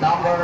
number